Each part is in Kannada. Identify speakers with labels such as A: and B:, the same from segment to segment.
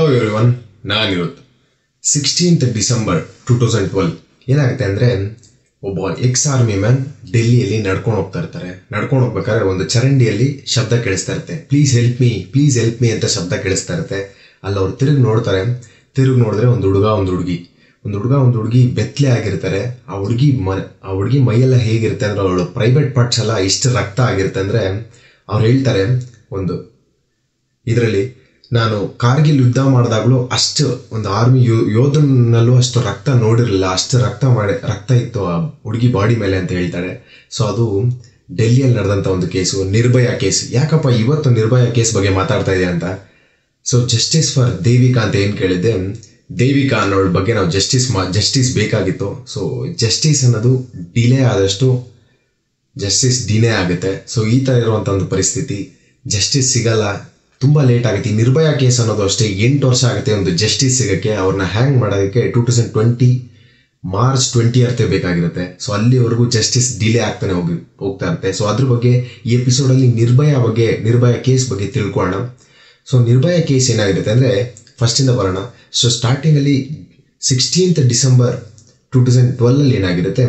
A: Hello everyone ನಾನಿರುತ್ತು sixteenth December two thousand twelve ಏನಾಗುತ್ತೆ ಅಂದರೆ ಒಬ್ಬ ಎಕ್ಸ್ ಆರ್ಮಿ ಮ್ಯಾನ್ ಡೆಲ್ಲಿಯಲ್ಲಿ ನಡ್ಕೊಂಡು ಹೋಗ್ತಾ ಇರ್ತಾರೆ. ನಡ್ಕೊಂಡು ಹೋಗ್ಬೇಕಾದ್ರೆ ಒಂದು ಚರಂಡಿಯಲ್ಲಿ ಶಬ್ದ ಕೇಳಿಸ್ತಾ ಇರುತ್ತೆ. Please help me please help me ಅಂತ ಶಬ್ದ ಕೇಳಿಸ್ತಾ ಇರುತ್ತೆ. ಅಲ್ಲಿ ಅವ್ರು ತಿರುಗಿ ನೋಡ್ತಾರೆ. ತಿರುಗಿ ನೋಡಿದ್ರೆ ಒಂದು ಹುಡುಗ, ಒಂದು ಹುಡುಗಿ. ಒಂದು ಹುಡುಗ, ಒಂದು ಹುಡುಗಿ ಬೆತ್ತಲೆ ಆಗಿರ್ತಾರೆ. ಆ ಹುಡುಗಿ ಮ, ಆ ಹುಡುಗಿ ಮೈಯೆಲ್ಲ ಹೇಗಿರುತ್ತೆ ಅಂದರೆ ಅವಳು ಪ್ರೈವೇಟ್ ಪಾರ್ಟ್ಸ್ ಎಲ್ಲ ಇಷ್ಟು ರಕ್ತ ಆಗಿರುತ್ತೆ ಅಂದರೆ ಅವ್ರು ಹೇಳ್ತಾರೆ ಒಂದು, ಇದರಲ್ಲಿ ನಾನು ಕಾರ್ಗಿಲ್ ಯುದ್ಧ ಮಾಡಿದಾಗಲೂ ಅಷ್ಟು ಒಂದು ಆರ್ಮಿ ಯೋ, ಯೋಧನಲ್ಲೂ ಅಷ್ಟು ರಕ್ತ ನೋಡಿರಲಿಲ್ಲ, ಅಷ್ಟು ರಕ್ತ ಮಾಡಿ, ರಕ್ತ ಇತ್ತು ಆ ಹುಡುಗಿ ಬಾಡಿ ಮೇಲೆ ಅಂತ ಹೇಳ್ತಾಳೆ ಸೊ ಅದು ಡೆಲ್ಲಿಯಲ್ಲಿ ನಡೆದಂಥ ಒಂದು ಕೇಸು ನಿರ್ಭಯ ಕೇಸ್ ಯಾಕಪ್ಪ ಇವತ್ತು ನಿರ್ಭಯ ಕೇಸ್ ಬಗ್ಗೆ ಮಾತಾಡ್ತಾ ಇದೆ ಅಂತ? ಸೊ ಜಸ್ಟಿಸ್ ಫಾರ್ ದೇವಿಕಾ ಅಂತ ಏನು ಕೇಳಿದ್ದೆ? ದೇವಿಕಾ ಅನ್ನೋಳ ಬಗ್ಗೆ ನಾವು ಜಸ್ಟಿಸ್ ಮಾ ಜಸ್ಟಿಸ್ ಬೇಕಾಗಿತ್ತು. ಸೊ ಜಸ್ಟಿಸ್ ಅನ್ನೋದು ಡಿಲೇ ಆದಷ್ಟು ಜಸ್ಟಿಸ್ ಡಿಲೇ ಆಗುತ್ತೆ. ಸೊ ಈ ಥರ ಇರುವಂಥ ಒಂದು ಪರಿಸ್ಥಿತಿ. ಜಸ್ಟಿಸ್ ಸಿಗಲ್ಲ. ತುಂಬ ಲೇಟ್ ಆಗುತ್ತೆ ಈ ನಿರ್ಭಯ ಕೇಸ್ ಅನ್ನೋದು ಅಷ್ಟೇ, ಎಂಟು ವರ್ಷ ಆಗುತ್ತೆ ಒಂದು ಜಸ್ಟಿಸ್ ಸಿಗೋಕ್ಕೆ ಅವ್ರನ್ನ ಹ್ಯಾಂಗ್ ಮಾಡೋದಕ್ಕೆ two thousand twenty March twenty ಅರ್ತೆ ಬೇಕಾಗಿರುತ್ತೆ. ಸೊ ಅಲ್ಲಿವರೆಗೂ ಜಸ್ಟಿಸ್ ಡಿಲೇ ಆಗ್ತಾನೆ ಹೋಗಿ, ಹೋಗ್ತಾ ಇರುತ್ತೆ. ಸೊ ಅದ್ರ ಬಗ್ಗೆ ಈ ಎಪಿಸೋಡಲ್ಲಿ ನಿರ್ಭಯ ಬಗ್ಗೆ, ನಿರ್ಭಯ ಕೇಸ್ ಬಗ್ಗೆ ತಿಳ್ಕೊಳ್ಳೋಣ. ಸೊ ನಿರ್ಭಯ ಕೇಸ್ ಏನಾಗಿರುತ್ತೆ ಅಂದರೆ ಫಸ್ಟಿಂದ ಬರೋಣ. ಸೊ ಸ್ಟಾರ್ಟಿಂಗಲ್ಲಿ ಸಿಕ್ಸ್ಟೀನ್ತ್ ಡಿಸೆಂಬರ್ ಟೂ ತೌಸಂಡ್ ಟ್ವೆಲ್ಲಲ್ಲಿ ಏನಾಗಿರುತ್ತೆ,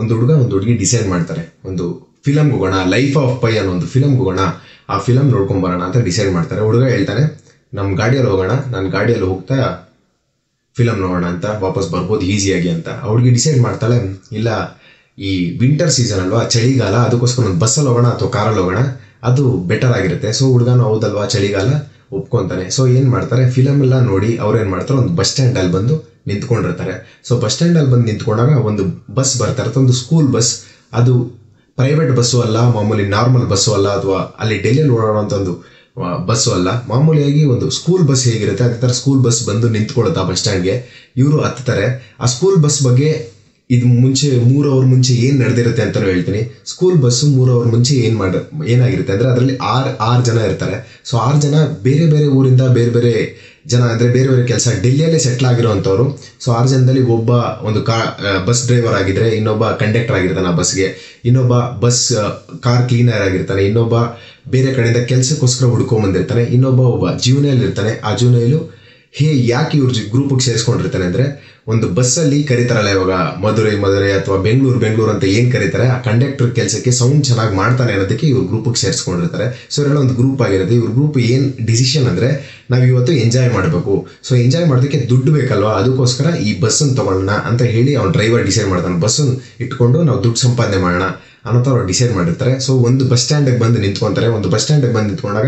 A: ಒಂದು ಹುಡುಗ, ಒಂದು ಹುಡುಗಿ ಡಿಸೈಡ್ ಮಾಡ್ತಾರೆ. ಒಂದು ಫಿಲಮ್ಗೆ ಹೋಗೋಣ ಲೈಫ್ ಆಫ್ ಪೈ ಅನ್ನೋ ಒಂದು ಫಿಲಮ್ಗೆ ಹೋಗೋಣ ಆ ಫಿಲಮ್ ನೋಡ್ಕೊಂಡ್ ಬರೋಣ ಅಂತ ಡಿಸೈಡ್ ಮಾಡ್ತಾರೆ. ಹುಡುಗ ಹೇಳ್ತಾನೆ ನಮ್ಮ ಗಾಡಿಯಲ್ಲಿ ಹೋಗೋಣ, ನಾನು ಗಾಡಿಯಲ್ಲಿ ಹೋಗ್ತಾ ಫಿಲಮ್ ನೋಡೋಣ ಅಂತ ವಾಪಸ್ ಬರ್ಬೋದು ಈಸಿಯಾಗಿ ಅಂತ. ಹುಡುಗಿ ಡಿಸೈಡ್ ಮಾಡ್ತಾಳೆ, ಇಲ್ಲ, ಈ ವಿಂಟರ್ ಸೀಸನ್ ಅಲ್ವಾ, ಚಳಿಗಾಲ, ಅದಕ್ಕೋಸ್ಕರ ಒಂದು ಬಸ್ಸಲ್ಲಿ ಹೋಗೋಣ ಅಥವಾ ಕಾರಲ್ಲಿ ಹೋಗೋಣ, ಅದು ಬೆಟರ್ ಆಗಿರುತ್ತೆ. ಸೊ ಹುಡುಗನ, ಹೌದಲ್ವಾ, ಚಳಿಗಾಲ? ಒಪ್ಕೊಂತಾನೆ. ಸೊ ಏನು ಮಾಡ್ತಾರೆ ಫಿಲಮ್ ಎಲ್ಲ ನೋಡಿ ಅವ್ರೇನು ಮಾಡ್ತಾರೆ, ಒಂದು ಬಸ್ ಸ್ಟ್ಯಾಂಡಲ್ಲಿ ಬಂದು ನಿಂತ್ಕೊಂಡಿರ್ತಾರೆ. ಸೊ ಬಸ್ ಸ್ಟ್ಯಾಂಡಲ್ಲಿ ಬಂದು ನಿಂತ್ಕೊಂಡಾಗ ಒಂದು ಬಸ್ ಬರ್ತಾ ಇರುತ್ತೆ, ಒಂದು ಸ್ಕೂಲ್ ಬಸ್ ಅದು ಪ್ರೈವೇಟ್ ಬಸ್ಸು ಅಲ್ಲ, ಮಾಮೂಲಿ ನಾರ್ಮಲ್ ಬಸ್ಸು ಅಲ್ಲ, ಅಥವಾ ಅಲ್ಲಿ ಡೆಲ್ಲಿಯಲ್ಲಿ ಓಡಾಡುವಂಥ ಒಂದು ಬಸ್ಸು ಅಲ್ಲ. ಮಾಮೂಲಿಯಾಗಿ ಒಂದು ಸ್ಕೂಲ್ ಬಸ್ ಹೇಗಿರುತ್ತೆ, ಅದೇ ಥರ ಸ್ಕೂಲ್ ಬಸ್ ಬಂದು ನಿಂತ್ಕೊಳ್ಳುತ್ತೆ ಆ ಬಸ್ ಸ್ಟ್ಯಾಂಡ್ಗೆ ಇವರು ಹತ್ತಾರೆ. ಆ ಸ್ಕೂಲ್ ಬಸ್ ಬಗ್ಗೆ ಇದು ಮುಂಚೆ ಮೂರು ಅವರ್ ಮುಂಚೆ ಏನು ನಡೆದಿರುತ್ತೆ ಅಂತಲೂ ಹೇಳ್ತೀನಿ. ಸ್ಕೂಲ್ ಬಸ್ಸು ಮೂರು ಅವರ್ ಮುಂಚೆ ಏನು ಮಾಡ, ಏನಾಗಿರುತ್ತೆ ಅಂದರೆ ಅದರಲ್ಲಿ ಆರು ಆರು ಜನ ಇರ್ತಾರೆ. ಸೊ ಆರು ಜನ ಬೇರೆ ಬೇರೆ ಊರಿಂದ ಬೇರೆ ಬೇರೆ ಜನ ಅಂದರೆ ಬೇರೆ ಬೇರೆ ಕೆಲಸ ಡೆಲ್ಲಿಯಲ್ಲೇ ಸೆಟ್ಲ್ ಆಗಿರೋವಂಥವ್ರು. ಸೊ ಆರು ಜನದಲ್ಲಿ ಒಬ್ಬ ಒಂದು ಕಾ ಬಸ್ ಡ್ರೈವರ್ ಆಗಿದ್ರೆ ಇನ್ನೊಬ್ಬ ಕಂಡಕ್ಟರ್ ಆಗಿರ್ತಾನೆ ಆ ಬಸ್ಗೆ ಇನ್ನೊಬ್ಬ ಬಸ್ ಕಾರ್ ಕ್ಲೀನರ್ ಆಗಿರ್ತಾನೆ. ಇನ್ನೊಬ್ಬ ಬೇರೆ ಕಡೆಯಿಂದ ಕೆಲಸಕ್ಕೋಸ್ಕರ ಹುಡ್ಕೊಂಡ್ ಬಂದಿರ್ತಾನೆ. ಇನ್ನೊಬ್ಬ ಒಬ್ಬ ಜೀವನಲ್ಲಿ ಇರ್ತಾನೆ ಆ ಜೀವನೆಯಲ್ಲೂ ಹೇ, ಯಾಕೆ ಇವ್ರ ಗ್ರೂಪಿಗೆ ಸೇರಿಸ್ಕೊಂಡಿರ್ತಾನೆ ಅಂದರೆ ಒಂದು ಬಸ್ಸಲ್ಲಿ ಕರೀತಾರಲ್ಲ ಇವಾಗ ಮಧುರೈ ಮಧುರೈ ಅಥವಾ ಬೆಂಗಳೂರು ಬೆಂಗಳೂರು ಅಂತ ಏನು ಕರೀತಾರೆ, ಆ ಕಂಡಕ್ಟರ್ ಕೆಲಸಕ್ಕೆ ಸೌಂಡ್ ಚೆನ್ನಾಗಿ ಮಾಡ್ತಾನೆ ಅನ್ನೋದಕ್ಕೆ ಇವ್ರ ಗ್ರೂಪಿಗೆ ಸೇರಿಸ್ಕೊಂಡಿರ್ತಾರೆ. ಸೊ ಇವರೆಲ್ಲ ಒಂದು ಗ್ರೂಪ್ ಆಗಿರುತ್ತೆ ಇವ್ರ ಗ್ರೂಪ್ ಏನು ಡಿಸಿಷನ್ ಅಂದರೆ ನಾವು ಇವತ್ತು ಎಂಜಾಯ್ ಮಾಡಬೇಕು. ಸೊ ಎಂಜಾಯ್ ಮಾಡೋದಕ್ಕೆ ದುಡ್ಡು ಬೇಕಲ್ವಾ? ಅದಕ್ಕೋಸ್ಕರ ಈ ಬಸ್ಸನ್ನು ತಗೊಳ್ಳೋಣ ಅಂತ ಹೇಳಿ ಅವ್ನು ಡ್ರೈವರ್ ಡಿಸೈಡ್ ಮಾಡ್ತಾನೆ. ಬಸ್ಸನ್ನು ಇಟ್ಕೊಂಡು ನಾವು ದುಡ್ಡು ಸಂಪಾದನೆ ಮಾಡೋಣ ಅನ್ನೋ ಥರ ಅವ್ರು ಡಿಸೈಡ್ ಮಾಡಿರ್ತಾರೆ. ಸೊ ಒಂದು ಬಸ್ ಸ್ಟ್ಯಾಂಡಿಗೆ ಬಂದು ನಿಂತ್ಕೊಂತಾರೆ. ಒಂದು ಬಸ್ ಸ್ಟ್ಯಾಂಡಿಗೆ ಬಂದು ನಿಂತ್ಕೊಂಡಾಗ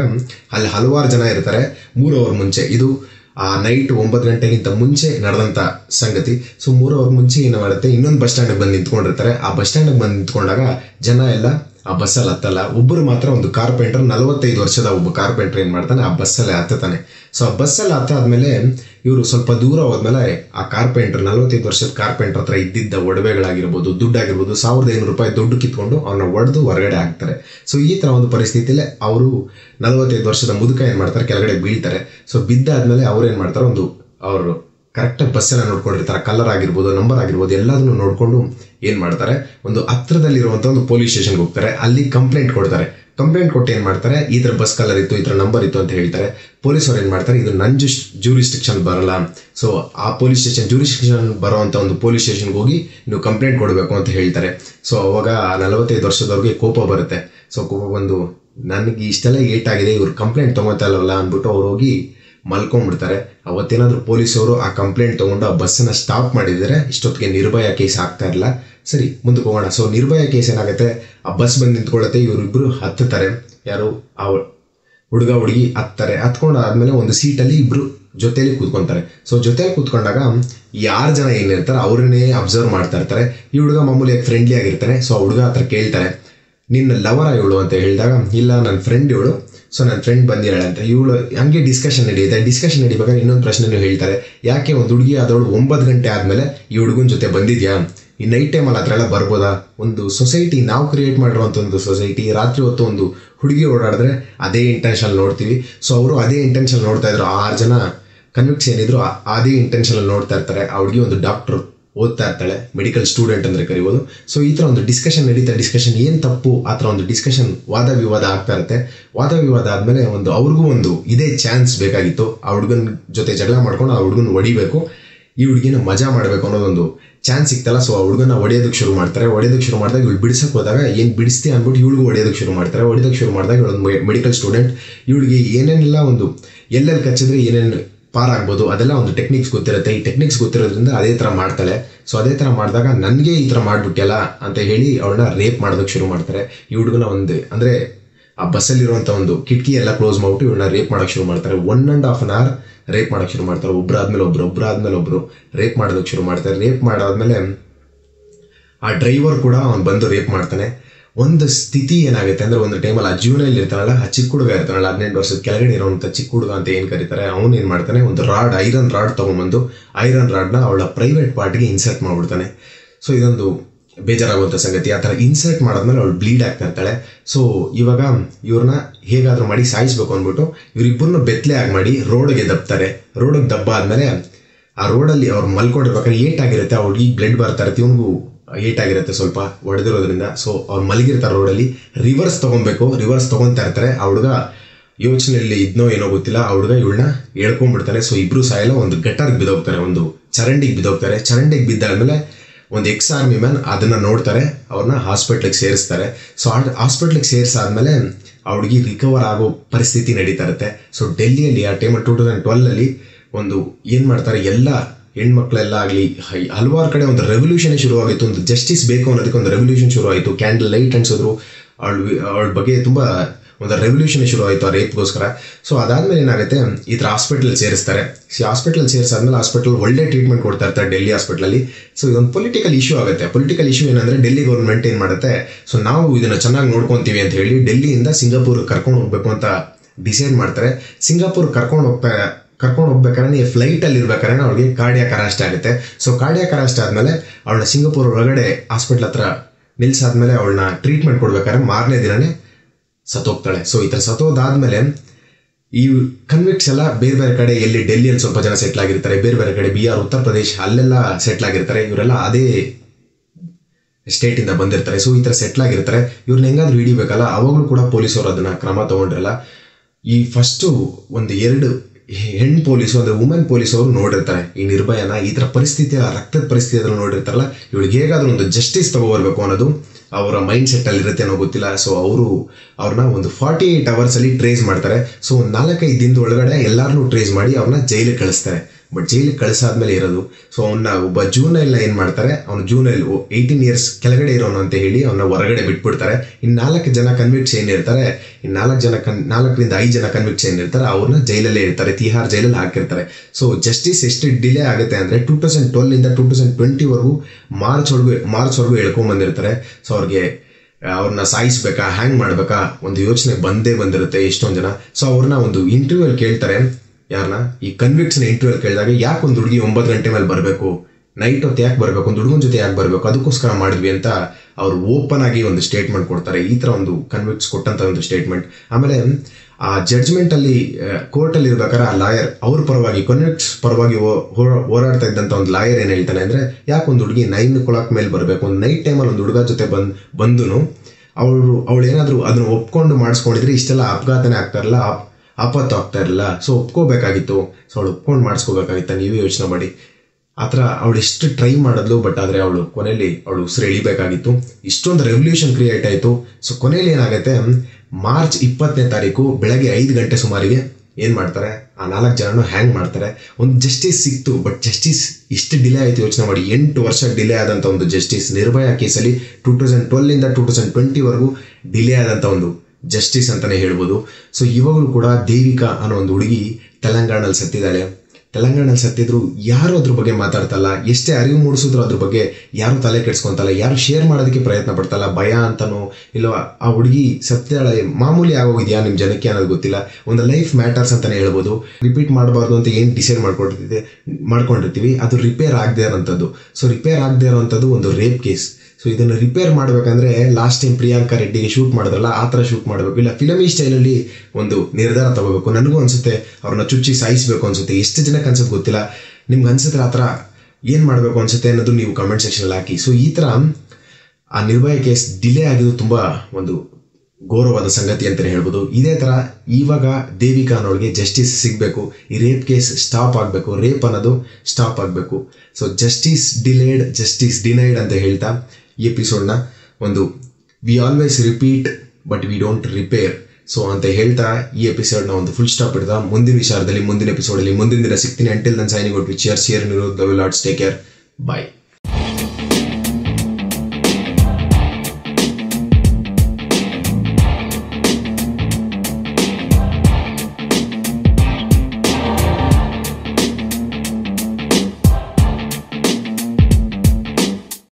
A: ಅಲ್ಲಿ ಹಲವಾರು ಜನ ಇರ್ತಾರೆ. ಮೂರು ಅವರ್ ಮುಂಚೆ. ಇದು ಆ ನೈಟ್ ಒಂಬತ್ತು ಗಂಟೆಗಿಂತ ಮುಂಚೆ ನಡೆದಂತ ಸಂಗತಿ. ಸೊ ಮೂರು ಅವರ್ ಮುಂಚೆ ಏನು ಮಾಡುತ್ತೆ, ಇನ್ನೊಂದು ಬಸ್ ಸ್ಟ್ಯಾಂಡಿಗೆ ಬಂದು ನಿಂತ್ಕೊಂಡಿರ್ತಾರೆ. ಆ ಬಸ್ ಸ್ಟ್ಯಾಂಡಿಗೆ ಬಂದು ನಿಂತ್ಕೊಂಡಾಗ ಜನ ಎಲ್ಲ ಆ ಬಸ್ಸಲ್ಲಿ ಹತ್ತಲ್ಲ. ಒಬ್ಬರು ಮಾತ್ರ ಒಂದು ಕಾರ್ಪೆಂಟರ್ ನಲವತ್ತೈದು ವರ್ಷದ ಒಬ್ಬ ಕಾರ್ಪೆಂಟರ್ ಏನು ಮಾಡ್ತಾನೆ, ಆ ಬಸ್ಸಲ್ಲೇ ಹತ್ತತಾನೆ ಸೊ ಆ ಬಸ್ಸಲ್ಲಿ ಹತ್ತಾದ್ಮೇಲೆ ಇವರು ಸ್ವಲ್ಪ ದೂರ ಹೋದ್ಮೇಲೆ ಆ ಕಾರ್ಪೆಂಟರ್ ನಲವತ್ತೈದು ವರ್ಷದ ಕಾರ್ಪೆಂಟರ್ ಹತ್ರ ಇದ್ದಿದ್ದ ಒಡವೆಗಳಾಗಿರ್ಬೋದು, ದುಡ್ಡಾಗಿರ್ಬೋದು, ಸಾವಿರದ ಐನೂರು ರೂಪಾಯಿ ದುಡ್ಡು ಕಿತ್ಕೊಂಡು ಅವನ್ನ ಒಡೆದು ಹೊರಗಡೆ ಹಾಕ್ತಾರೆ. ಸೊ ಈ ಥರ ಒಂದು ಪರಿಸ್ಥಿತಿಯಲ್ಲಿ ಅವರು ನಲವತ್ತೈದು ವರ್ಷದ ಮುದುಕ ಏನು ಮಾಡ್ತಾರೆ, ಕೆಳಗಡೆ ಬೀಳ್ತಾರೆ. ಸೊ ಬಿದ್ದಾದ್ಮೇಲೆ ಅವ್ರು ಏನು ಮಾಡ್ತಾರೆ, ಒಂದು ಅವರು ಕರೆಕ್ಟಾಗಿ ಬಸ್ಸೆಲ್ಲ ನೋಡ್ಕೊಂಡಿರ್ತಾರೆ ಕಲರ್ ಆಗಿರ್ಬೋದು ನಂಬರ್ ಆಗಿರ್ಬೋದು, ಎಲ್ಲದನ್ನು ನೋಡಿಕೊಂಡು ಏನು ಮಾಡ್ತಾರೆ? ಒಂದು ಹತ್ರದಲ್ಲಿರುವಂಥ ಒಂದು ಪೊಲೀಸ್ ಸ್ಟೇಷನ್ಗೆ ಹೋಗ್ತಾರೆ. ಅಲ್ಲಿ ಕಂಪ್ಲೇಂಟ್ ಕೊಡ್ತಾರೆ. ಕಂಪ್ಲೇಂಟ್ ಕೊಟ್ಟು ಏನು ಮಾಡ್ತಾರೆ? ಈ ಥರ ಬಸ್ ಕಲರ್ ಇತ್ತು, ಈ ಥರ ನಂಬರ್ ಇತ್ತು ಅಂತ ಹೇಳ್ತಾರೆ. ಪೊಲೀಸವ್ರು ಏನು ಮಾಡ್ತಾರೆ? ಇದು ನನ್ನ ಜುಸ್ ಜೂರಿಸ್ಟಿಕ್ಷನ್ ಬರಲ್ಲ. ಸೊ ಆ ಪೊಲೀಸ್ ಸ್ಟೇಷನ್ ಜೂರಿಸ್ಟಿಕ್ಷನ್ ಬರೋವಂಥ ಒಂದು ಪೊಲೀಸ್ ಸ್ಟೇಷನ್ಗೆ ಹೋಗಿ ನೀವು ಕಂಪ್ಲೇಂಟ್ ಕೊಡಬೇಕು ಅಂತ ಹೇಳ್ತಾರೆ. ಸೊ ಅವಾಗ ನಲವತ್ತೈದು ವರ್ಷದವ್ರಿಗೆ ಕೋಪ ಬರುತ್ತೆ. ಸೊ ಕೋಪ ಬಂದು, ನನಗೆ ಇಷ್ಟೆಲ್ಲ ಏಟಾಗಿದೆ, ಇವ್ರು ಕಂಪ್ಲೇಂಟ್ ತೊಗೊತಾ ಇಲ್ಲವಲ್ಲ ಅಂದ್ಬಿಟ್ಟು ಅವ್ರು ಹೋಗಿ ಮಲ್ಕೊಂಡ್ಬಿಡ್ತಾರೆ. ಅವತ್ತೇನಾದರೂ ಪೊಲೀಸವರು ಆ ಕಂಪ್ಲೇಂಟ್ ತೊಗೊಂಡು ಆ ಬಸ್ಸನ್ನು ಸ್ಟಾಪ್ ಮಾಡಿದರೆ ಇಷ್ಟೊತ್ತಿಗೆ ನಿರ್ಭಯ ಕೇಸ್ ಆಗ್ತಾ ಇರಲ್ಲ. ಸರಿ, ಮುಂದಕ್ಕೆ ಹೋಗೋಣ. ಸೊ ನಿರ್ಭಯ ಕೇಸ್ ಏನಾಗುತ್ತೆ? ಆ ಬಸ್ ಬಂದು ನಿಂತ್ಕೊಳ್ಳುತ್ತೆ. ಇವರಿಬ್ಬರು ಹತ್ತುತ್ತಾರೆ. ಯಾರು ಆ ಹುಡುಗ, ಹುಡುಗಿ ಹತ್ತಾರೆ. ಹತ್ಕೊಂಡು ಆದಮೇಲೆ ಒಂದು ಸೀಟಲ್ಲಿ ಇಬ್ಬರು ಜೊತೆಲಿ ಕೂತ್ಕೊಂತಾರೆ. ಸೊ ಜೊತೆಲಿ ಕೂತ್ಕೊಂಡಾಗ ಯಾರು ಜನ ಏನಿರ್ತಾರೆ ಅವ್ರನ್ನೇ ಅಬ್ಸರ್ವ್ ಮಾಡ್ತಾ ಇರ್ತಾರೆ. ಈ ಹುಡುಗ ಮಾಮೂಲಿಯಾಗಿ ಫ್ರೆಂಡ್ಲಿ ಆಗಿರ್ತಾನೆ. ಸೊ ಆ ಹುಡುಗ ಹತ್ರ ಕೇಳ್ತಾರೆ, ನಿನ್ನ ಲವರ ಇವಳು? ಅಂತ ಹೇಳಿದಾಗ, ಇಲ್ಲ ನನ್ನ ಫ್ರೆಂಡ್ ಇವಳು. ಸೊ ನನ್ನ ಫ್ರೆಂಡ್ ಬಂದಿರಳಂತೆ ಇವಳು ಹಂಗೆ ಡಿಸ್ಕಷನ್ ನಡೆಯುತ್ತೆ ಡಿಸ್ಕಷನ್ ನಡಿಬೇಕಾದ್ರೆ ಇನ್ನೊಂದು ಪ್ರಶ್ನೆನೂ ಹೇಳ್ತಾರೆ. ಯಾಕೆ ಒಂದು ಹುಡುಗಿ ಆದವಳು ಒಂಬತ್ತು ಗಂಟೆ ಆದಮೇಲೆ ಈ ಹುಡುಗನ ಜೊತೆ ಬಂದಿದ್ಯಾ? ಈ ನೈಟ್ ಟೈಮಲ್ಲಿ ಥರ ಎಲ್ಲ ಬರ್ಬೋದಾ? ಒಂದು ಸೊಸೈಟಿ ನಾವು ಕ್ರಿಯೇಟ್ ಮಾಡಿರುವಂಥ ಒಂದು ಸೊಸೈಟಿ ರಾತ್ರಿ ಹೊತ್ತು ಒಂದು ಹುಡುಗಿ ಓಡಾಡಿದ್ರೆ ಅದೇ ಇಂಟೆನ್ಷನ್ ನೋಡ್ತೀವಿ. ಸೊ ಅವರು ಅದೇ ಇಂಟೆನ್ಷನ್ ನೋಡ್ತಾ ಇದ್ರು. ಆರು ಜನ ಕನ್ವಿಕ್ಸ್ ಏನಿದ್ರು ಅದೇ ಇಂಟೆನ್ಷನ್ ನೋಡ್ತಾ ಇರ್ತಾರೆ. ಆ ಹುಡುಗಿ ಒಂದು ಡಾಕ್ಟರ್ ಓದ್ತಾ ಇರ್ತಾಳೆ ಮೆಡಿಕಲ್ ಸ್ಟೂಡೆಂಟ್ ಅಂದ್ರೆ ಕರಿಬೋದು. ಸೊ ಈ ಥರ ಒಂದು ಡಿಸ್ಕಷನ್ ನಡೀತಾ ಡಿಸ್ಕಷನ್ ಏನು ತಪ್ಪು, ಆ ಥರ ಒಂದು ಡಿಸ್ಕಷನ್ ವಾದ ವಿವಾದ ಆಗ್ತಾ ಇರುತ್ತೆ. ವಾದ ವಿವಾದ ಆದ್ಮೇಲೆ ಒಂದು ಅವ್ರಿಗೂ ಒಂದು ಇದೇ ಚಾನ್ಸ್ ಬೇಕಾಗಿತ್ತು. ಆ ಹುಡುಗನ ಜೊತೆ ಜಗಳ ಮಾಡ್ಕೊಂಡು ಆ ಹುಡುಗನ ಹೊಡಿಬೇಕು. ಈ ಹುಡುಗಿನ ಮಜಾ ಮಾಡಬೇಕು ಅನ್ನೋದೊಂದು ಚಾನ್ಸ್ ಸಿಕ್ತಲ್ಲ ಸೊ ಆ ಹುಡುಗನ ಹೊಡೆಯೋದಕ್ಕೆ ಶುರು ಮಾಡ್ತಾರೆ. ಹೊಡೆಯೋದಕ್ಕೆ ಶುರು ಮಾಡಿದಾಗ ಇವಳು ಬಿಡಿಸಕ್ಕೆ ಹೋದಾಗ ಏನು ಬಿಡಿಸ್ತಿ ಅಂದ್ಬಿಟ್ಟು ಇವಳಿಗೂ ಹೊಡೆಯೋದಕ್ಕೆ ಶುರು ಮಾಡ್ತಾರೆ. ಹೊಡೆಯೋದಕ್ಕೆ ಶುರು ಮಾಡಿದಾಗ ಇವಳೊಂದು ಮೆಡಿಕಲ್ ಸ್ಟೂಡೆಂಟ್ ಇವಳಿಗೆ ಏನೇನೆಲ್ಲ ಒಂದು ಎಲ್ಲೆಲ್ಲಿ ಕಚ್ಚಿದ್ರೆ ಏನೇನು ಪಾರ್ ಆಗ್ಬೋದು ಅದೆಲ್ಲ ಒಂದು ಟೆಕ್ನಿಕ್ಸ್ ಗೊತ್ತಿರುತ್ತೆ. ಈ ಟೆಕ್ನಿಕ್ಸ್ ಗೊತ್ತಿರೋದ್ರಿಂದ ಅದೇ ಥರ ಮಾಡ್ತಾಳೆ. ಸೊ ಅದೇ ಥರ ಮಾಡಿದಾಗ ನನಗೆ ಈ ಥರ ಮಾಡಿಬಿಟ್ಟಲ್ಲ ಅಂತ ಹೇಳಿ ಅವಳನ್ನ ರೇಪ್ ಮಾಡೋದಕ್ಕೆ ಶುರು ಮಾಡ್ತಾರೆ. ಈ ಹುಡುಗನ ಒಂದು, ಅಂದರೆ ಆ ಬಸ್ಸಲ್ಲಿರುವಂಥ ಒಂದು ಕಿಟಕಿ ಎಲ್ಲ ಕ್ಲೋಸ್ ಮಾಡಿಬಿಟ್ಟು ಇವಳನ್ನ ರೇಪ್ ಮಾಡೋಕ್ಕೆ ಶುರು ಮಾಡ್ತಾರೆ. One and half an hour rape ಮಾಡೋಕ್ಕೆ ಶುರು ಮಾಡ್ತಾರೆ. ಒಬ್ರು ಆದ್ಮೇಲೆ ಒಬ್ಬರು ಒಬ್ಬರು ಆದ್ಮೇಲೆ ಒಬ್ಬರು ರೇಪ್ ಮಾಡೋದಕ್ಕೆ ಶುರು ಮಾಡ್ತಾರೆ. ರೇಪ್ ಮಾಡಾದ್ಮೇಲೆ ಆ ಡ್ರೈವರ್ ಕೂಡ ಅವ್ನು ಬಂದು ರೇಪ್ ಮಾಡ್ತಾನೆ. ಒಂದು ಸ್ಥಿತಿ ಏನಾಗುತ್ತೆ ಅಂದ್ರೆ ಒಂದು ಟೈಮಲ್ಲಿ ಆ ಜೀವನದಲ್ಲಿ ಇರ್ತಾನಲ್ಲ, ಆ ಚಿಕ್ಕ ಹುಡುಗ ಇರ್ತಾನಲ್ಲ, ಹದಿನೆಂಟು ವರ್ಷದ ಕೆಳಗಡೆ ಇರೋವಂಥ ಚಿಕ್ಕ ಹುಡುಗ ಅಂತ ಏನು ಕರೀತಾರೆ, ಅವನು ಏನು ಮಾಡ್ತಾನೆ, ಒಂದು ರಾಡ್ ಐರನ್ ರಾಡ್ ತೊಗೊಂಬಂದು ಐರನ್ ರಾಡ್ನ ಅವಳ ಪ್ರೈವೇಟ್ ಪಾರ್ಟಿಗೆ ಇನ್ಸರ್ಟ್ ಮಾಡ್ಬಿಡ್ತಾನೆ. ಸೊ ಇದೊಂದು ಬೇಜಾರಾಗುವಂಥ ಸಂಗತಿ. ಆ ಥರ ಇನ್ಸರ್ಟ್ ಮಾಡಿದ್ಮೇಲೆ ಅವಳು ಬ್ಲೀಡ್ ಆಗ್ತಾ ಇರ್ತಾಳೆ. ಸೊ ಇವಾಗ ಇವ್ರನ್ನ ಹೇಗಾದ್ರೂ ಮಾಡಿ ಸಾಯಿಸ್ಬೇಕು ಅಂದ್ಬಿಟ್ಟು ಇವರಿಬ್ಬರನ್ನ ಬೆತ್ತಲೆ ಆಗಿ ಮಾಡಿ ರೋಡ್ಗೆ ದಬ್ತಾರೆ. ರೋಡಿಗೆ ದಬ್ಬ ಆದ್ಮೇಲೆ ಆ ರೋಡಲ್ಲಿ ಅವ್ರು ಮಲ್ಕೊಂಡಿರ್ಬೇಕಾದ್ರೆ ಏಟ್ ಆಗಿರುತ್ತೆ ಆ ಹುಡುಗಿ ಬ್ಲಡ್ ಬರ್ತಾ ಇರುತ್ತೆ, ಇವನಿಗೂ ಏಟ್ ಆಗಿರುತ್ತೆ ಸ್ವಲ್ಪ ಹೊಡೆದಿರೋದ್ರಿಂದ ಸೊ ಅವ್ರು ಮಲಗಿರ್ತಾರೆ ರೋಡಲ್ಲಿ. ರಿವರ್ಸ್ ತೊಗೊಬೇಕು. ರಿವರ್ಸ್ ತೊಗೊತಾ ಇರ್ತಾರೆ. ಆ ಹುಡುಗ ಯೋಚನೆಯಲ್ಲಿ ಇದ್ನೋ ಏನೋ ಗೊತ್ತಿಲ್ಲ. ಆ ಹುಡುಗ ಇವಳನ್ನ ಹೇಳ್ಕೊಂಡ್ಬಿಡ್ತಾನೆ. ಸೊ ಇಬ್ರು ಸಾಯಲ್ಲ ಒಂದು ಗಟ್ಟರ್ಗೆ ಬಿದ್ದೋಗ್ತಾರೆ. ಒಂದು ಚರಂಡಿಗೆ ಬಿದ್ದೋಗ್ತಾರೆ. ಚರಂಡಿಗೆ ಬಿದ್ದಾದ್ಮೇಲೆ ಒಂದು ಎಕ್ಸ್ ಆರ್ಮಿ ಮ್ಯಾನ್ ಅದನ್ನ ನೋಡ್ತಾರೆ. ಅವ್ರನ್ನ ಹಾಸ್ಪಿಟ್ಲಿಗೆ ಸೇರಿಸ್ತಾರೆ. ಸೊ ಹಾಸ್ಪಿಟ್ಲಿಗೆ ಸೇರಿಸಾದ್ಮೇಲೆ ಆ ಹುಡುಗಿ ರಿಕವರ್ ಆಗೋ ಪರಿಸ್ಥಿತಿ ನಡೀತಾ ಇರುತ್ತೆ. ಸೊ ಡೆಲ್ಲಿಯಲ್ಲಿ ಆ ಟೈಮ್ ಟೂ ತೌಸಂಡ್ ಟ್ವೆಲ್ನಲ್ಲಿ ಒಂದು ಏನು ಮಾಡ್ತಾರೆ? ಎಲ್ಲ ಹೆಣ್ಮಕ್ಳೆಲ್ಲ ಆಗಲಿ ಹಲವಾರು ಕಡೆ ಒಂದು ರೆವಲ್ಯೂಷನ್ ಶುರುವಾಯಿತು ಒಂದು ಜಸ್ಟಿಸ್ ಬೇಕು ಅನ್ನೋದಕ್ಕೆ ಒಂದು ರೆವಲ್ಯೂಷನ್ ಶುರು ಆಯಿತು ಕ್ಯಾಂಡಲ್ ಲೈಟ್ ಅನ್ಸಿದ್ರು. ಅವಳ ಅವಳ ಬಗ್ಗೆ ತುಂಬ ಒಂದು ರೆವಲ್ಯೂಷನ್ ಶುರು ಆಯಿತು ಆ ರೇಪ್ಗೋಸ್ಕರ ಸೊ ಅದಾದ್ಮೇಲೆ ಏನಾಗುತ್ತೆ, ಈ ಥರ ಹಾಸ್ಪಿಟಲ್ ಸೇರಿಸ್ತಾರೆ. ಸಿ ಹಾಸ್ಪಿಟಲ್ ಸೇರಿಸಾದ್ಮೇಲೆ ಹಾಸ್ಪಿಟಲ್ ಒಳ್ಳೆ ಟ್ರೀಟ್ಮೆಂಟ್ ಕೊಡ್ತಾ ಇರ್ತಾರೆ ಡೆಲ್ಲಿ ಹಾಸ್ಪಿಟ್ಲಲ್ಲಿ ಸೊ ಇದೊಂದು ಪೊಲಿಟಿಕಲ್ ಇಶ್ಯೂ ಆಗುತ್ತೆ. ಪೊಲಿಟಿಕಲ್ ಇಶ್ಯೂ ಏನಂದ್ರೆ ಡೆಲ್ಲಿ ಗೌರ್ಮೆಂಟ್ ಏನು ಮಾಡುತ್ತೆ? ಸೊ ನಾವು ಇದನ್ನ ಚೆನ್ನಾಗಿ ನೋಡ್ಕೊಂತೀವಿ ಅಂತ ಹೇಳಿ ಡೆಲ್ಲಿಯಿಂದ ಸಿಂಗಾಪುರ್ ಕರ್ಕೊಂಡು ಹೋಗ್ಬೇಕು ಅಂತ ಡಿಸೈಡ್ ಮಾಡ್ತಾರೆ. ಸಿಂಗಾಪುರ್ ಕರ್ಕೊಂಡು ಹೋಗ್ತಾ ಕರ್ಕೊಂಡು ಹೋಗ್ಬೇಕಾದ್ರೆ ಫ್ಲೈಟಲ್ಲಿ ಇರ್ಬೇಕಾದ್ರೆ ಅವಳಿಗೆ ಕಾರ್ಡಿಯಾ ಅರೆಸ್ಟ್ ಆಗುತ್ತೆ. ಸೊ ಕಾರ್ಡಿಯಾ ಅರೆಸ್ಟ್ ಆದಮೇಲೆ ಅವಳನ್ನ ಸಿಂಗಾಪುರ್ ಒಳಗಡೆ ಹಾಸ್ಪಿಟ್ಲ್ ಹತ್ರ ನಿಲ್ಸಾದ್ಮೇಲೆ ಅವಳನ್ನ ಟ್ರೀಟ್ಮೆಂಟ್ ಕೊಡ್ಬೇಕಾದ್ರೆ ಮಾರನೇ ದಿನನೇ ಸತ್ತೋಗ್ತಾಳೆ ಸೊ ಈ ಥರ ಸತ್ತೋದಾದ್ಮೇಲೆ ಈ ಕನ್ವಿಕ್ಟ್ಸ್ ಎಲ್ಲ ಬೇರೆ ಬೇರೆ ಕಡೆ, ಎಲ್ಲಿ ಡೆಲ್ಲಿಯಲ್ಲಿ ಸ್ವಲ್ಪ ಜನ ಸೆಟ್ಲ್ ಆಗಿರ್ತಾರೆ, ಬೇರೆ ಬೇರೆ ಕಡೆ ಬಿಹಾರ್ ಉತ್ತರ ಪ್ರದೇಶ ಅಲ್ಲೆಲ್ಲ ಸೆಟ್ಲ್ ಆಗಿರ್ತಾರೆ, ಇವರೆಲ್ಲ ಅದೇ ಸ್ಟೇಟಿಂದ ಬಂದಿರ್ತಾರೆ. ಸೊ ಈ ಥರ ಸೆಟ್ಲ್ ಆಗಿರ್ತಾರೆ. ಇವ್ರನ್ನ ಹೆಂಗಾದ್ರೂ ಹಿಡಿಬೇಕಲ್ಲ? ಅವಾಗಲೂ ಕೂಡ ಪೊಲೀಸರು ಅದನ್ನ ಕ್ರಮ ತಗೊಂಡ್ರಲ್ಲ. ಈ ಫಸ್ಟು ಒಂದು ಎರಡು ಹೆಣ್ಣು ಪೊಲೀಸು ಅಂದರೆ ವುಮೆನ್ ಪೊಲೀಸ್ ಅವರು ನೋಡಿರ್ತಾರೆ. ಈ ನಿರ್ಭಯನ ಈ ಥರ ಆ ರಕ್ತದ ಪರಿಸ್ಥಿತಿ ಅದನ್ನು ನೋಡಿರ್ತಾರಲ್ಲ, ಇವಳಿಗೆ ಹೇಗಾದ್ರೂ ಒಂದು ಜಸ್ಟಿಸ್ ತಗೋಬರ್ಬೇಕು ಅನ್ನೋದು ಅವರ ಮೈಂಡ್ ಸೆಟ್ ಅಲ್ಲಿ ಇರುತ್ತೆ ಅನ್ನೋ ಗೊತ್ತಿಲ್ಲ. ಸೊ ಅವರು ಅವ್ರನ್ನ ಒಂದು ಫಾರ್ಟಿ ಏಯ್ಟ್ ಅವರ್ಸಲ್ಲಿ ಟ್ರೇಸ್ ಮಾಡ್ತಾರೆ. ಸೊ ಒಂದು ನಾಲ್ಕೈದು ದಿನದ ಒಳಗಡೆ ಎಲ್ಲರನ್ನೂ ಟ್ರೇಸ್ ಮಾಡಿ ಅವ್ರನ್ನ ಜೈಲಿಗೆ ಕಳಿಸ್ತಾರೆ. ಬಟ್ ಜೈಲಿಗೆ ಕಳಿಸಾದ್ಮೇಲೆ ಇರೋದು ಸೊ ಅವನ್ನ ಒಬ್ಬ ಜೂನಲ್ಲಿ ಏನು ಮಾಡ್ತಾರೆ, ಅವ್ನು ಜೂನಲ್ಲಿ ಏಯ್ಟೀನ್ ಇಯರ್ಸ್ ಕೆಳಗಡೆ ಇರೋನು ಅಂತ ಹೇಳಿ ಅವನ್ನ ಹೊರಗಡೆ ಬಿಟ್ಬಿಡ್ತಾರೆ. ಇನ್ನು ನಾಲ್ಕು ಜನ ಕನ್ವಿಕ್ಟ್ಸ್ ಏನಿರ್ತಾರೆ ಇನ್ನು ನಾಲ್ಕು ಜನ ಕನ್ ನಾಲ್ಕರಿಂದ ಐದು ಜನ ಕನ್ವಿಕ್ಟ್ಸ್ ಏನಿರ್ತಾರೆ ಅವ್ರನ್ನ ಜೈಲಲ್ಲೇ ಇರ್ತಾರೆ, ತಿಹಾರ್ ಜೈಲಲ್ಲಿ ಹಾಕಿರ್ತಾರೆ. ಸೊ ಜಸ್ಟಿಸ್ ಎಷ್ಟು ಡಿಲೇ ಆಗುತ್ತೆ ಅಂದರೆ ಟೂ ತೌಸಂಡ್ ಟ್ವೆಲ್ವಿಂದ ಟೂ ತೌಸಂಡ್ ಟ್ವೆಂಟಿವರೆಗೂ ಮಾರ್ಚ್ವರೆಗೂ ಮಾರ್ಚ್ವರೆಗೂ ಎಳ್ಕೊಂಬಂದಿರ್ತಾರೆ ಸೊ ಅವ್ರಿಗೆ ಅವ್ರನ್ನ ಸಾಯಿಸ್ಬೇಕಾ ಹ್ಯಾಂಗ್ ಮಾಡ್ಬೇಕಾ, ಒಂದು ಯೋಚನೆ ಬಂದೇ ಬಂದಿರುತ್ತೆ ಎಷ್ಟೊಂದು ಜನ. ಸೊ ಅವ್ರನ್ನ ಒಂದು ಇಂಟರ್ವ್ಯೂಲ್ಲಿ ಕೇಳ್ತಾರೆ. ಯಾರನ್ನ ಈ ಕನ್ವಿಕ್ಟ್ಸ್ನ ಇಂಟರ್ವ್ಯೂ ಕೇಳಿದಾಗ ಯಾಕೆ ಒಂದು ಹುಡುಗಿ ಒಂಬತ್ತು ಗಂಟೆ ಮೇಲೆ ಬರಬೇಕು? ನೈಟ್ ಹೊತ್ತು ಯಾಕೆ ಬರಬೇಕು? ಒಂದು ಹುಡುಗನ ಜೊತೆ ಯಾಕೆ ಬರಬೇಕು? ಅದಕ್ಕೋಸ್ಕರ ಮಾಡಿದ್ವಿ ಅಂತ ಅವರು ಓಪನ್ ಆಗಿ ಒಂದು ಸ್ಟೇಟ್ಮೆಂಟ್ ಕೊಡ್ತಾರೆ. ಈ ಥರ ಒಂದು ಕನ್ವಿಕ್ಟ್ಸ್ ಕೊಟ್ಟಂತ ಒಂದು ಸ್ಟೇಟ್ಮೆಂಟ್ ಆಮೇಲೆ, ಆ ಜಡ್ಜ್ಮೆಂಟ್ ಅಲ್ಲಿ ಕೋರ್ಟ್ ಅಲ್ಲಿ ಇರ್ಬೇಕಾದ್ರೆ ಆ ಲಾಯರ್ ಅವ್ರ ಪರವಾಗಿ ಕನ್ವಿಕ್ಟ್ಸ್ ಪರವಾಗಿ ಹೋರಾಡ್ತಾ ಇದ್ದಂತ ಒಂದು ಲಾಯರ್ ಏನ್ ಹೇಳ್ತಾನೆ ಅಂದ್ರೆ, ಯಾಕೆ ಒಂದು ಹುಡುಗಿ ನೈನ್ ಕ್ಲಾಕ್ ಮೇಲೆ ಬರಬೇಕು? ಒಂದು ನೈಟ್ ಟೈಮಲ್ಲಿ ಒಂದು ಹುಡುಗ ಜೊತೆ ಬಂದ್ ಬಂದು ಅವಳು ಅವಳು ಏನಾದರೂ ಅದನ್ನ ಒಪ್ಕೊಂಡು ಮಾಡಿಸ್ಕೊಂಡಿದ್ರೆ ಇಷ್ಟೆಲ್ಲ ಅಪಘಾತನೇ ಆಗ್ತಾ ಇರಲ್ಲ. ಆಪ್ ಆಪತ್ತು ಆಗ್ತಾ ಇರಲಿಲ್ಲ ಸೊ ಒಪ್ಕೋಬೇಕಾಗಿತ್ತು. ಸೊ ಅವಳು ಒಪ್ಕೊಂಡು ಮಾಡಿಸ್ಕೋಬೇಕಾಗಿತ್ತ. ನೀವೇ ಯೋಚನೆ ಮಾಡಿ. ಆ ಥರ ಅವಳು ಎಷ್ಟು ಟ್ರೈ ಮಾಡಿದ್ಲು ಬಟ್ ಆದರೆ ಅವಳು ಕೊನೆಯಲ್ಲಿ ಅವಳು ಉಸಿರು ಎಳಿಬೇಕಾಗಿತ್ತು. ಇಷ್ಟೊಂದು ರೆವಲ್ಯೂಷನ್ ಕ್ರಿಯೇಟ್ ಆಯಿತು. ಸೊ ಕೊನೆಯಲ್ಲಿ ಏನಾಗುತ್ತೆ ಮಾರ್ಚ್ ಇಪ್ಪತ್ತನೇ ತಾರೀಕು ಬೆಳಗ್ಗೆ ಐದು ಗಂಟೆ ಸುಮಾರಿಗೆ ಏನು ಮಾಡ್ತಾರೆ? ಆ ನಾಲ್ಕು ಜನನು ಹ್ಯಾಂಗ್ ಮಾಡ್ತಾರೆ. ಒಂದು ಜಸ್ಟಿಸ್ ಸಿಕ್ತು ಬಟ್ ಜಸ್ಟಿಸ್ ಇಷ್ಟು ಡಿಲೇ ಆಯಿತು ಯೋಚನೆ ಮಾಡಿ. ಎಂಟು ವರ್ಷ ಡಿಲೇ ಆದಂಥ ಒಂದು ಜಸ್ಟಿಸ್ ನಿರ್ಭಯ ಕೇಸಲ್ಲಿ ಟೂ ತೌಸಂಡ್ ಟ್ವೆಲ್ಲಿಂದ ಟೂ ತೌಸಂಡ್ ಟ್ವೆಂಟಿವರೆಗೂ ಡಿಲೇ ಆದಂಥ ಒಂದು ಜಸ್ಟಿಸ್ ಅಂತಲೇ ಹೇಳ್ಬೋದು. ಸೊ ಇವಾಗಲೂ ಕೂಡ ದೇವಿಕಾ ಅನ್ನೋ ಒಂದು ಹುಡುಗಿ ತೆಲಂಗಾಣದಲ್ಲಿ ಸತ್ತಿದ್ದಾಳೆ. ತೆಲಂಗಾಣದಲ್ಲಿ ಸತ್ತಿದ್ರು, ಯಾರು ಅದ್ರ ಬಗ್ಗೆ ಮಾತಾಡ್ತಲ್ಲ, ಎಷ್ಟೇ ಅರಿವು ಮೂಡಿಸಿದ್ರು ಅದ್ರ ಬಗ್ಗೆ ಯಾರು ತಲೆ ಕೆಡ್ಸ್ಕೊಂತಲ್ಲ, ಯಾರು ಶೇರ್ ಮಾಡೋದಕ್ಕೆ ಪ್ರಯತ್ನ ಪಡ್ತಲ್ಲ, ಭಯ ಅಂತನೋ, ಇಲ್ಲ, ಆ ಹುಡುಗಿ ಸತ್ಯಾಳೆ ಮಾಮೂಲಿ ಆಗೋಗಿದ್ಯಾ ನಿಮ್ಮ ಜನಕ್ಕೆ ಅನ್ನೋದು ಗೊತ್ತಿಲ್ಲ. ಒಂದು ಲೈಫ್ ಮ್ಯಾಟರ್ಸ್ ಅಂತಲೇ ಹೇಳ್ಬೋದು. ರಿಪೀಟ್ ಮಾಡಬಾರ್ದು ಅಂತ ಏನು ಡಿಸೈಡ್ ಮಾಡ್ಕೊಂಡಿರ್ತೀವಿ ಮಾಡ್ಕೊಂಡಿರ್ತೀವಿ, ಅದು ರಿಪೇರ್ ಆಗದೆ ಇರೋಂಥದ್ದು. ಸೊ ರಿಪೇರ್ ಆಗದೆ ಇರೋಂಥದ್ದು ಒಂದು ರೇಪ್ ಕೇಸ್ ಸೊ ಇದನ್ನು ರಿಪೇರ್ ಮಾಡಬೇಕಂದ್ರೆ ಲಾಸ್ಟ್ ಟೈಮ್ ಪ್ರಿಯಾಂಕಾ ರೆಡ್ಡಿಗೆ ಶೂಟ್ ಮಾಡಿದ್ರಲ್ಲ, ಆ ಥರ ಶೂಟ್ ಮಾಡಬೇಕು. ಇಲ್ಲ ಫಿಲಮಿ ಸ್ಟೈಲಲ್ಲಿ ಒಂದು ನಿರ್ಧಾರ ತಗೋಬೇಕು. ನನಗೂ ಅನಿಸುತ್ತೆ, ಅವ್ರನ್ನ ಚುಚ್ಚಿ ಸಾಯಿಸಬೇಕು ಅನ್ಸುತ್ತೆ. ಎಷ್ಟು ಜನಕ್ಕೆ ಅನ್ಸುತ್ತೆ ಗೊತ್ತಿಲ್ಲ. ನಿಮ್ಗೆ ಅನ್ಸಿದ್ರೆ ಆ ಥರ ಏನು ಮಾಡಬೇಕು ಅನ್ಸುತ್ತೆ ಅನ್ನೋದು ನೀವು ಕಮೆಂಟ್ ಸೆಕ್ಷನಲ್ಲಿ ಹಾಕಿ. ಸೊ ಈ ಥರ, ಆ ನಿರ್ಭಯ ಕೇಸ್ ಡಿಲೇ ಆಗಿದ್ದು ತುಂಬ ಒಂದು ಗೌರವವಾದ ಸಂಗತಿ ಅಂತಲೇ ಹೇಳ್ಬೋದು. ಇದೇ ಥರ ಇವಾಗ ದೇವಿಕಾ ಅನ್ನೋಳಿಗೆ ಜಸ್ಟಿಸ್ ಸಿಗಬೇಕು. ಈ ರೇಪ್ ಕೇಸ್ ಸ್ಟಾಪ್ ಆಗಬೇಕು. ರೇಪ್ ಅನ್ನೋದು ಸ್ಟಾಪ್ ಆಗಬೇಕು. So justice delayed justice denied ಅಂತ ಹೇಳ್ತಾ ಈ ಎಪಿಸೋಡ್ನ ಒಂದು we always repeat but we don't repair so ಅಂತ ಹೇಳ್ತಾ, ಈ ಎಪಿಸೋಡ್ನ ಒಂದು ಫುಲ್ ಸ್ಟಾಪ್ ಇಡ್ತಾ, ಮುಂದಿನ ವಿಚಾರದಲ್ಲಿ, ಮುಂದಿನ ಎಪಿಸೋಡಲ್ಲಿ ಮುಂದಿನ ದಿನ ಸಿಗ್ತೀನಿ. ಅಂಟಿಲ್ ನನ್ನ signing out which your sincere Nirod love lots take care bye